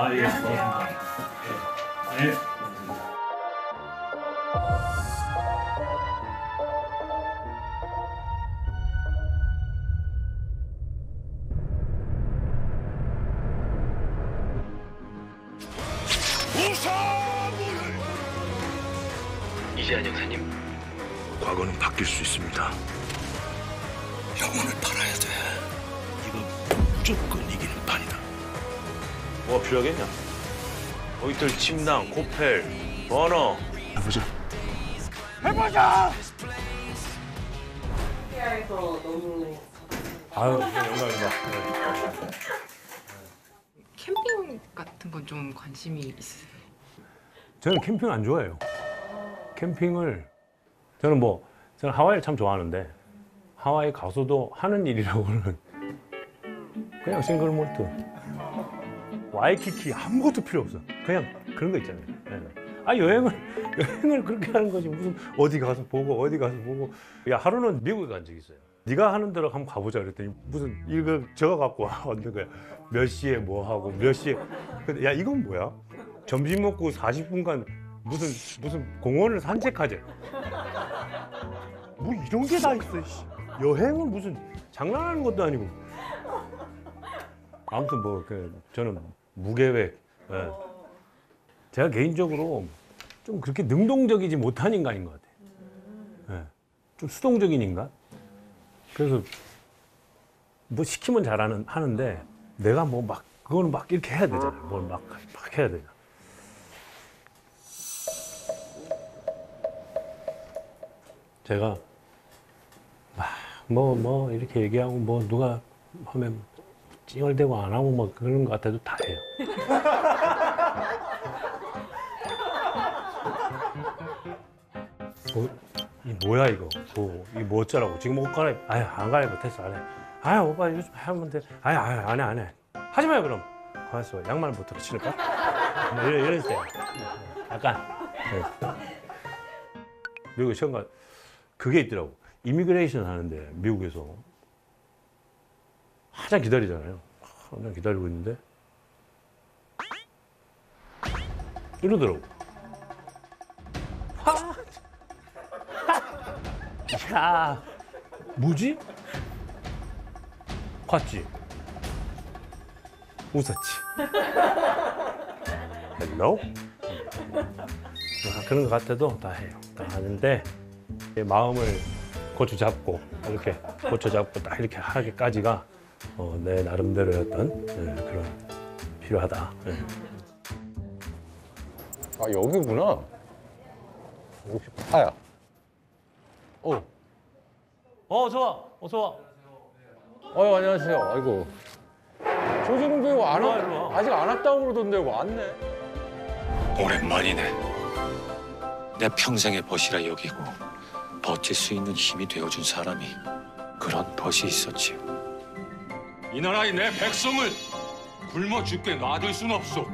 아, 예, 고맙습니다. 예. 예. 이재한 형사님, 과거는 바뀔 수 있습니다. 영혼을 팔아야 돼. 이건 무조건 판이다. 뭐가 필요하겠냐? 거기들 침낭, 코펠, 버너. 해보자. 너무 아유, 영광입니다. 캠핑 같은 건 좀 관심이 있으세요? 저는 캠핑 안 좋아해요. 캠핑을 저는 뭐 저는 하와이를 참 좋아하는데 하와이 가서도 하는 일이라고는 그냥 싱글 몰트 와이키키 아무것도 필요 없어. 그냥 그런 거 있잖아요. 네. 아 여행을 여행을 그렇게 하는 거지 무슨 어디 가서 보고 어디 가서 보고 야 하루는 미국에 간 적 있어요. 네가 하는 대로 한번 가보자 그랬더니 무슨 이거 적어 갖고 와 얻는 거야. 몇 시에 뭐 하고 몇 시에 근데 야 이건 뭐야? 점심 먹고 40분간 무슨 무슨 공원을 산책하재. 뭐 이런 게 다 있어. 씨. 여행은 무슨 장난하는 것도 아니고. 아무튼 뭐 그 저는 무계획. 예. 제가 개인적으로 좀 그렇게 능동적이지 못한 인간인 것 같아요. 예. 좀 수동적인 인간. 그래서 뭐 시키면 잘하는 하는데 내가 뭐 막 그거는 막 이렇게 해야 되잖아요. 뭘막막 해야 되잖아. 제가 뭐뭐 이렇게 얘기하고 뭐 누가 하면 찡얼대고 안 하고 뭐 그런 것 같아도 다 해요. 뭐, 이 뭐야 이거? 뭐, 이뭐 어쩌라고? 지금 옷 갈아입? 아유 안 갈아입어 됐어 안 해. 아유 오빠 요즘 하면 돼. 아유 아유 안 해 안 해. 하지 마요 그럼. 가만있어 양말부터 신을까? 뭐 이래 이럴 때 약간 네. 미국 시험 가 그게 있더라고. 이미그레이션 하는데 미국에서 한참 기다리잖아요. 한참 기다리고 있는데 이러더라고. 아, 야, 뭐지? 봤지? 웃었지? Hello? 아, 그런 것 같아도 다 해요. 다 하는데 내 마음을 고쳐 잡고 이렇게 고쳐 잡고 딱 이렇게 하기까지가 어, 내 나름대로의 어떤 예, 그런 필요하다. 예. 아 여기구나. 역시 파야. 어, 어 좋아, 어서 와. 어 안녕하세요. 아이고. 조진웅 배우 안 일로 왔, 와, 일로 와. 아직 안 왔다고 그러던데 왔네. 오랜만이네. 내 평생의 벗이라 여기고 버틸 수 있는 힘이 되어준 사람이 그런 벗이 있었지요. 이 나라의 내 백성을 굶어 죽게 놔둘 순 없소.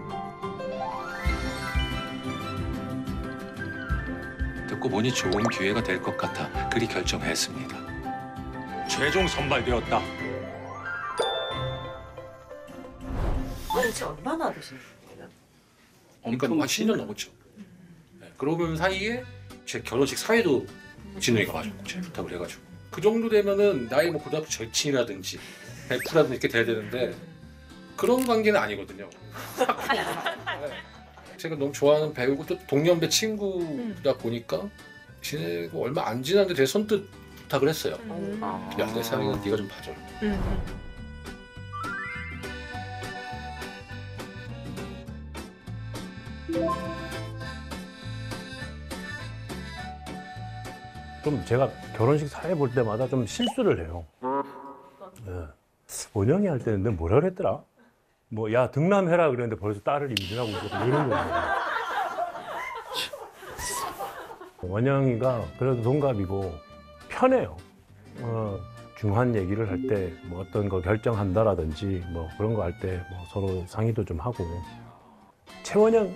듣고 보니 좋은 기회가 될 것 같아 그리 결정했습니다. 최종 선발되었다. 도대체 얼마나 되신 거예요? 그러니까 한 10년 넘었죠. 네, 그러는 사이에 제 결혼식 사회도 진우이가 봐줬고 제가 부탁을 해가지고 그 정도 되면은 나이 뭐 고등학교 절친이라든지 베프라든지 이렇게 돼야 되는데 그런 관계는 아니거든요. 네. 제가 너무 좋아하는 배우고 또 동년배 친구다 보니까 지내고 얼마 안 지났는데 제가 선뜻 부탁을 했어요. 야, 내 사랑은 네가 좀 봐줘. 좀 제가 결혼식 사회 볼 때마다 좀 실수를 해요. 예. 원영이 할 때는 내가 뭐라 그랬더라? 뭐, 야, 등남해라 그랬는데 벌써 딸을 임신하고 있고 뭐 이런 거예요. 원영이가 그래도 동갑이고 편해요. 어, 중요한 얘기를 할 때 뭐 어떤 거 결정한다라든지 뭐 그런 거 할 때 뭐 서로 상의도 좀 하고. 최원영,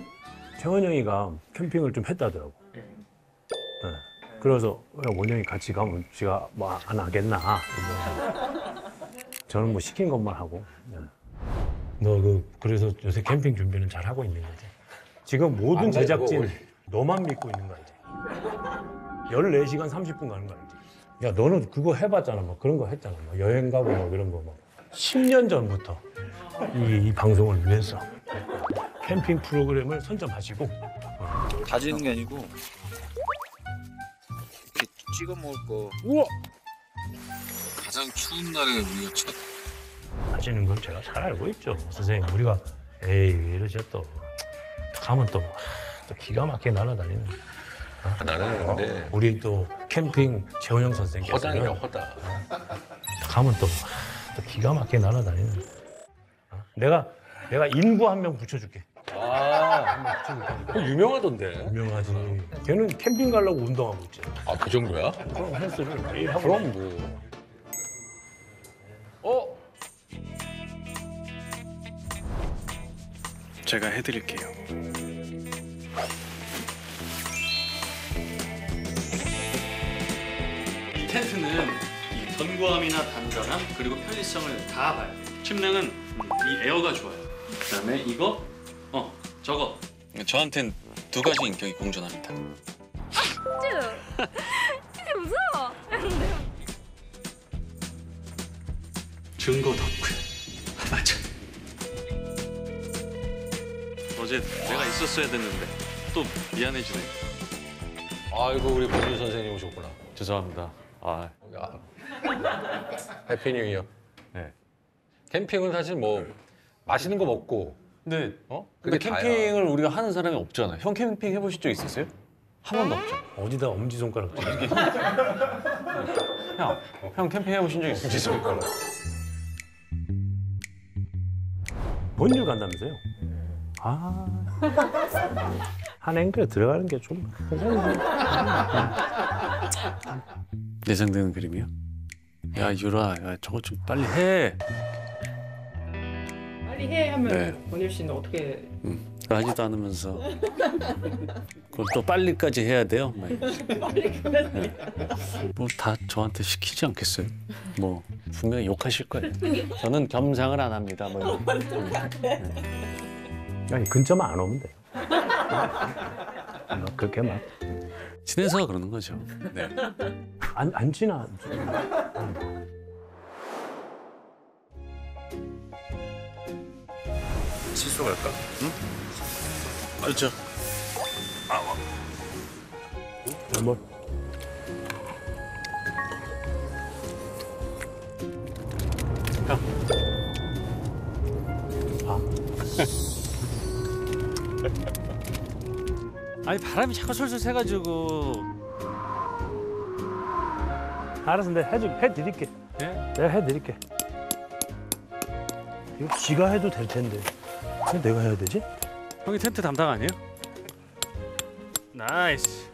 최원영이가 캠핑을 좀 했다더라고. 네. 그래서 야, 원영이 같이 가면 지가 뭐 안 하겠나. 뭐. 저는 뭐 시킨 것만 하고. 네. 너그 그래서 요새 캠핑 준비는 잘 하고 있는 거지. 지금 모든 안 제작진 그거. 너만 믿고 있는 거 알지? 14시간 30분 가는 거 알지? 야 너는 그거 해봤잖아 뭐 그런 거 했잖아 뭐 여행 가고 뭐 이런 거뭐 10년 전부터 이, 이 방송을 위해서 캠핑 프로그램을 선점하시고 다 지는 게 아니고 이렇게 찍어 먹을 거. 우와! 가장 추운 날에 우리가 첫 하시는 건 제가 잘 알고 있죠 선생님 우리가 에이 왜 이러죠 또 가면 또, 아, 또 기가 막히게 날아다니는 아, 나는 근데 우리 또 캠핑 재원영 선생님께서 허당이야 허당. 가면 또, 아, 또 기가 막히게 날아다니는 어? 내가 내가 인부 한명 붙여줄게 아, 그거 유명하던데. 유명하지 걔는 캠핑 가려고 운동하고 있지 아, 그 정도야? 그럼 헬스를 매일 하고 그럼 뭐. 제가 해드릴게요. 이 텐트는 이 견고함이나 단단함 그리고 편리성을 다 봐요. 침낭은 음, 이 에어가 좋아요. 그다음에 이거 어 저거 저한텐 두 가지 인격이 공존합니다. 무서워. 증거 덕후야. 맞 어제 내가 있었어야 됐는데 또 미안해지네. 아이고, 우리 본준 선생님 오셨구나. 죄송합니다. 아 야. Happy New Year. 네. 캠핑은 사실 뭐 맛있는 거 먹고 근데 어? 근데 그게 다야. 캠핑을 우리가 하는 사람이 없잖아. 형 캠핑 해보신 적 있으세요? 한 번도 없죠. 어디다 엄지손가락 찍어 형, 형 캠핑 해보신 적 있으세요? 손가락. 본일 간다면서요? 아. 한 앵글에 들어가는 게 좀. 내장되는 그림이요? 야 유라, 야 저거 좀 빨리 해. 빨리 해 하면 네. 원일 씨는 어떻게 하지도 않으면서 그걸 또 빨리까지 해야 돼요. 뭐다 저한테 시키지 않겠어요? 뭐 분명히 욕하실 거예요. 저는 겸상을 안 합니다. 뭐 이런. 아니 근처만 안 오면 돼요. 막 그렇게 막. 친해서 그러는 거죠. 네. 안, 안 지나. 씻으러 갈까? 그렇죠. 뭐. 아 니 바람이 자꾸 솔솔 새가지고. 알아서 내가 해줄, 해드릴게. 예? 내가 해드릴게. 이거 지가 해도 될 텐데. 왜 내가 해야 되지? 형이 텐트 담당 아니에요? Nice.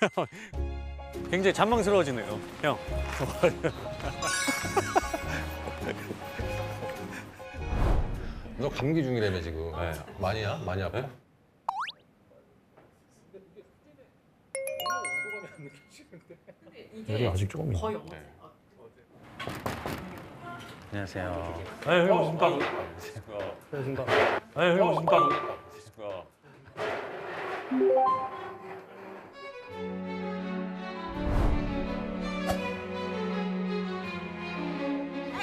굉장히 잔망스러워지네요, 형. 감기 중이라며 지금. 많이야? 많이 아파? 열이 아직 조금 있네. 거의 없어. 안녕하세요. 아유, 형, 오십니까? 안녕하십니까? 아유, 형, 오십니까?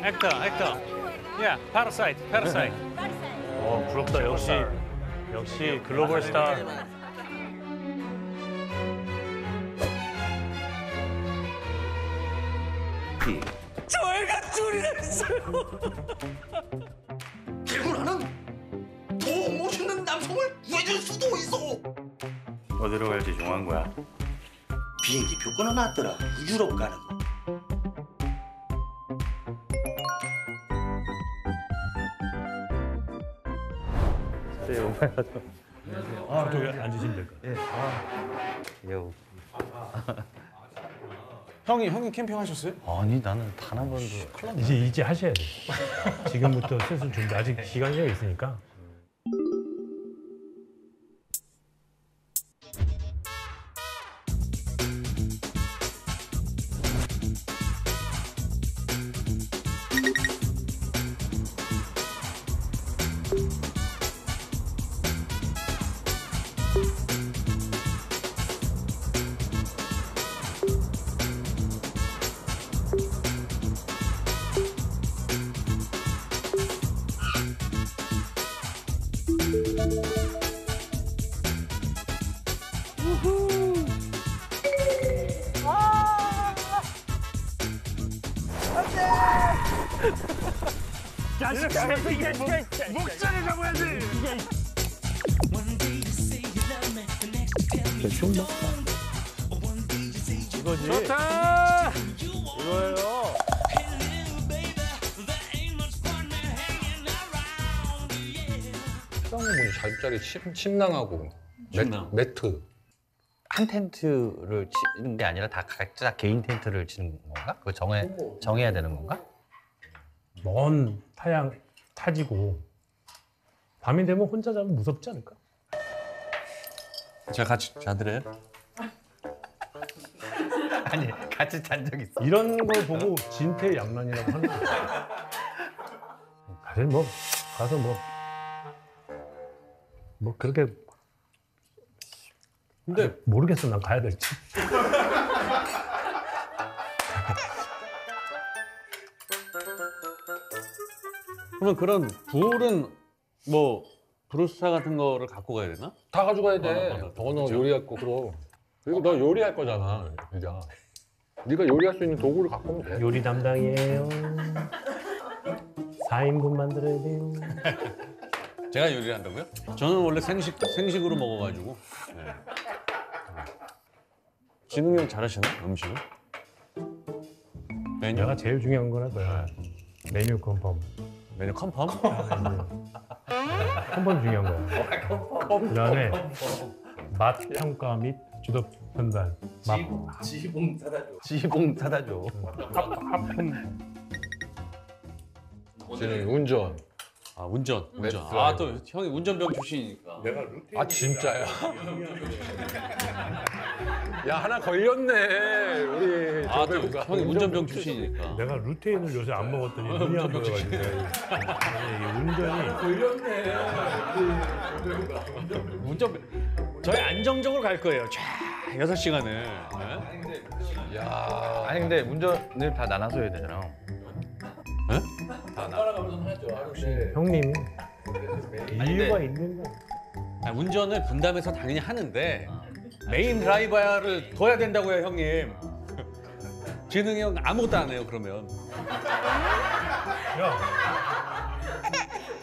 Actor, actor. 야, Parasite, Parasite. 어, 부럽다. 역시, 역시 글로벌 스타. 개구라는 더 멋있는 남성을 구해줄 수도 있어. 어디로 갈지 정한 거야? 비행기 표 끊어놨더라. 유럽 가는 거. 저쪽에 앉으시면 될것 같아요. 형이 형이 캠핑 하셨어요? 아니 나는 단 한 번도. 이제, 이제 하셔야 돼요. 지금부터 슬슬 준비. 아직 시간이 좀 있으니까. 이거지. 좋다. 이거예요. 식당은 자립자리 침, 침낭하고 매, 침낭. 매트. 한 텐트를 치는 게 아니라 다 각자 개인 텐트를 치는 건가? 그거 정해 정해야 되는 건가? 먼 타양 타지고 밤이 되면 혼자 자면 무섭지 않을까? 제가 같이 자드래요? 아니 같이 잔 적 있어. 이런 걸 보고 진퇴양난이라고 하는 거야. 사실 뭐 가서 뭐 뭐 그렇게 근데 모르겠어 난 가야 될지. 그러면 그런 불은 뭐 브루스타 같은 거를 갖고 가야 되나? 다 가져가야 어, 돼. 어, 어, 더너 그죠. 요리할 거 그럼. 그리고 너 요리할 거잖아, 그죠? 네가 요리할 수 있는 도구를 갖고 오면 돼. 요리 담당이에요. 4인분 만들어야 돼요. 제가 요리를 한다고요? 저는 원래 생식 생식으로 먹어가지고. 네. 진웅이 형 잘하시나 음식을? 메뉴 내가 제일 중요한 거라 그야 메뉴 confirm. 메뉴 confirm? Confirm 중요한 거야. 그 다음에 맛 평가 및 주도 판단. 맛 지봉 사다 줘. 지봉 사다 줘. 쟤는 운전. 아 운전 운전. 네, 아또 형이 운전병 출신이니까. 아 진짜야. 야 하나 걸렸네. 우리 아 또 조배우가. 형이 운전병 출신이니까. 내가 루테인을 요새 안 먹었더니 눈이 안 보여가지고. 이게 운전이 운전 저희 안정적으로 갈 거예요. 쫙 여섯 시간을. 야. 아니 근데 운전을 다 나눠서 해야 되잖아. 형님이 이유가 있는 거야. 아, 운전을 분담해서 당연히 하는데 메인 드라이버를 둬야 된다고요, 형님. 진흥이 형 아무것도 안 해요, 그러면. 야,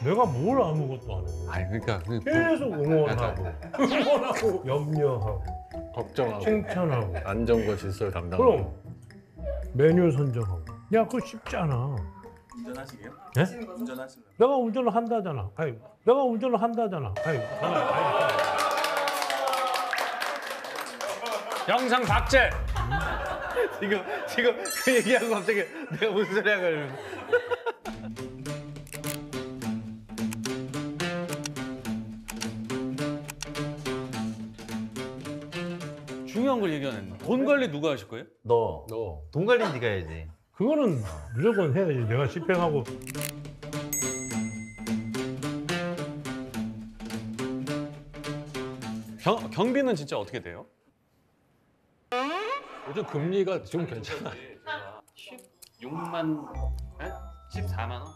내가 뭘 아무것도 안 해. 아니 그러니까 그 계속 응원하고, 응원하고, 염려하고, 걱정하고 칭찬하고. 안전과 질서를 담당. 그럼 메뉴 선정하고. 야, 그거 쉽지 않아. 운전하시게요? 예? 운전하시는. 내가 운전을 한다잖아. 아니, 내가 운전을 한다잖아. 아니, 영상 박제. 지금 지금 그 얘기하고 갑자기 내가 무슨 소리 하고 이러면서. 중요한 걸 얘기 안 했네. 돈 관리 누가 하실 거예요? 너. 너 돈 관리 네가 해야지. 그거는 무조건 해야지. 내가 집행하고 경, 경비는 진짜 어떻게 돼요? 요즘 금리가 좀 괜찮아. 6만, 에? 14만 원?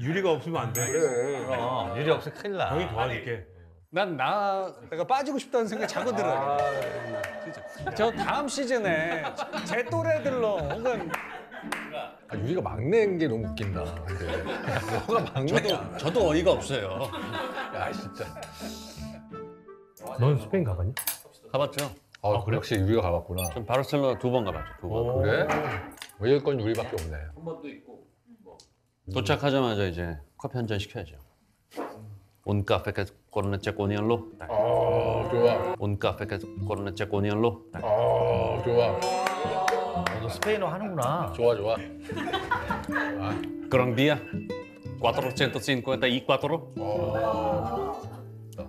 유리가 없으면 안 돼. 그래. 그럼 일이 없어 큰일 나. 형이 도와줄게. 난 나 내가 빠지고 싶다는 생각 이 자꾸 들어요. 진짜. 저 다음 시즌에 제 또래들로 혹은 아, 유리가 막내인 게 너무 웃긴다. 근데 너가 막내야. 저도 저도 어이가 없어요. 야 진짜. 넌 스페인 가봤냐? 가봤죠? 아, 그래? 역시 유리가 가봤구나. 전 바르셀로나 두 번 가봤죠. 두 번. 그래? 외일 건 유리밖에 없네. 도착하자마자 이제 커피 한 잔 시켜야죠. Con leche con hielo. 딱. 아 좋아. Con leche con hielo. 딱. 아 좋아. 너 스페인어 하는구나. 좋아 좋아. Gran vía. 454. 어,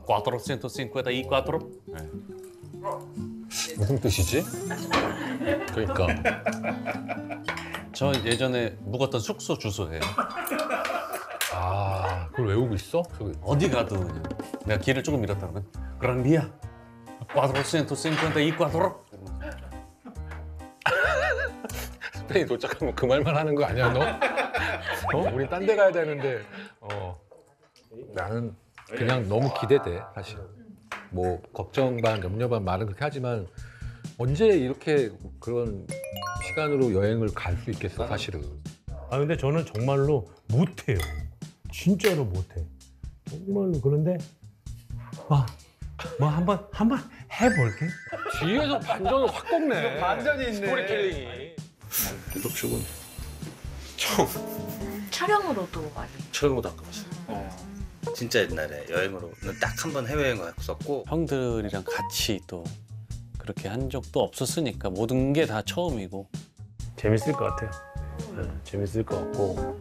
454. 네. 무슨 뜻이지? 그러니까. 저 예전에 묵었던 숙소 주소예요. 아 그걸 외우고 있어? 저기. 어디 가도 그냥 내가 길을 조금 잃었다 그러면 Gran vía. 454. 스페인 도착하면 그 말만 하는 거 아니야 너? 어? 우리 딴 데 가야 되는데 어 나는 그냥 너무 기대돼 사실 뭐 걱정 반 염려 반 말은 그렇게 하지만 언제 이렇게 그런 시간으로 여행을 갈 수 있겠어 사실은. 아 근데 저는 정말로 못해요. 진짜로 못해. 정말로 그런데 아 뭐 한번 한번 해볼게. 뒤에서 반전을 확 꺾네. 반전이 있네. 스토리텔링이. 계속 죽은 촬영으로도 많이. 촬영도 안 가봤어요. 진짜 옛날에 여행으로는 딱 한 번 해외여행 갔었고 형들이랑 같이 또 그렇게 한 적도 없었으니까 모든 게 다 처음이고 재밌을 것 같아요. 네, 재밌을 것 같고